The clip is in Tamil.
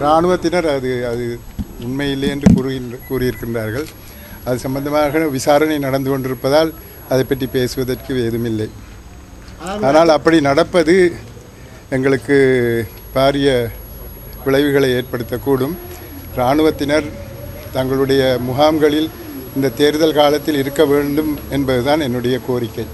இராணுவத்தினர் அது அது உண்மையில்லை என்று கூறுகின்ற கூறியிருக்கின்றார்கள். அது சம்பந்தமாக விசாரணை நடந்து கொண்டிருப்பதால் அதை பற்றி பேசுவதற்கு ஏதுமில்லை ஆனால் அப்படி நடப்பது எங்களுக்கு பாரிய விளைவுகளை ஏற்படுத்தக்கூடும். இராணுவத்தினர் தங்களுடைய முகாம்களில் இந்த தேர்தல் காலத்தில் இருக்க வேண்டும் என்பதுதான் என்னுடைய கோரிக்கை.